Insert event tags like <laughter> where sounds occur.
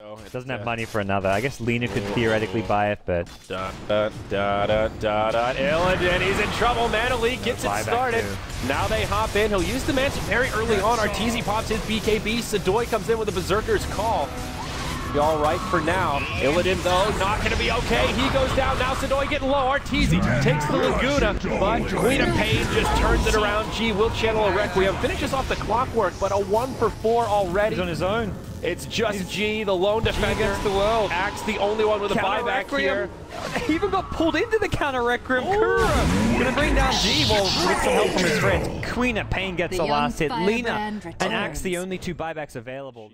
So It doesn't have money for another. I guess Lina could theoretically buy it, but Da da da da da da. Illidan, he's in trouble. Manalik gets it started. Now they hop in. He'll use the mansion very early on. Arteezy pops his BKB. Sedoy comes in with a Berserker's call. Be all right for now. Illidan, though, not going to be okay. He goes down. Now Sedoy getting low. Arteezy takes the Laguna, but Queen of Pain just turns it around. G will channel a Requiem. Finishes off the Clockwerk, but a one for four already. he's on his own. It's just G, the lone defender. against the world. Axe, the only one with a Counter buyback Requiem. here. He <laughs> even got pulled into the counter Requiem. Oh! Kuro gonna bring down G while with some help from his friends. Queen of Pain gets The the, last hit. Lina and Axe the only two buybacks available.